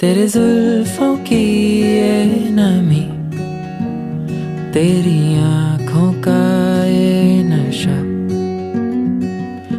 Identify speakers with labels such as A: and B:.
A: तेरे जुल्फों की ये नमी तेरी आँख